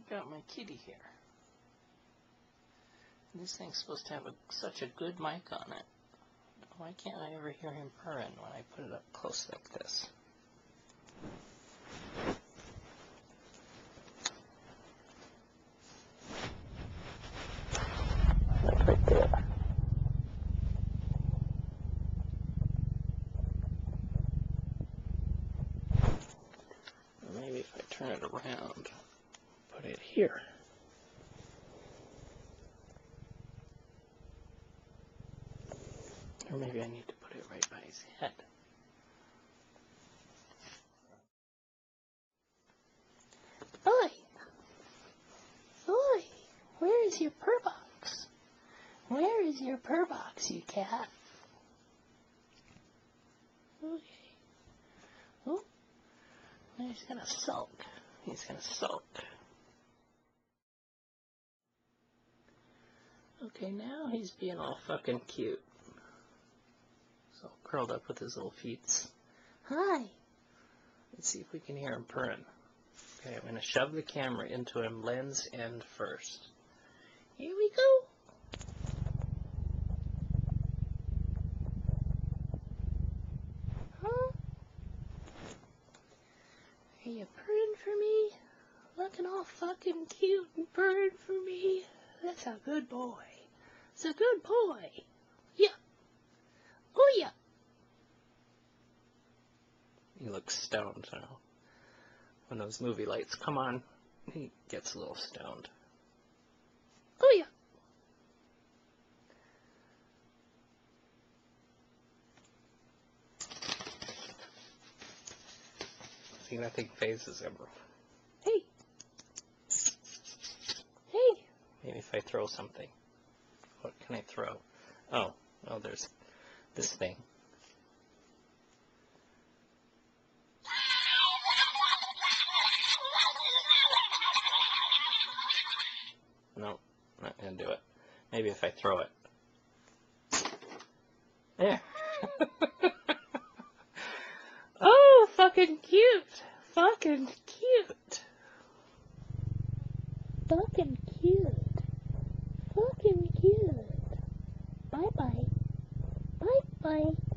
I've got my kitty here. This thing's supposed to have a, such a good mic on it. Why can't I ever hear him purring when I put it up close like this? Right there. Maybe if I turn it around, here. Or maybe I need to put it right by his head. Oi! Oi! Where is your purr box? Where is your purr box, you cat? Okay. Oh, he's gonna sulk. He's gonna sulk. Okay, now he's being all fucking cute. So curled up with his little feet. Hi. Let's see if we can hear him purring. Okay, I'm gonna shove the camera into him lens end first. Here we go. Huh? Are you purring for me? Looking all fucking cute and purring for me? That's a good boy. It's a good boy. Yeah. Oh yeah. He looks stoned now. When those movie lights come on, he gets a little stoned. Oh yeah. See, nothing fazes him. Hey. Hey. Maybe if I throw something. What can I throw? Oh, oh, there's this thing. No, not gonna do it. Maybe if I throw it. There. oh, fucking cute. Fucking cute. Fucking cute. Fucking cute. Bye bye. Bye bye.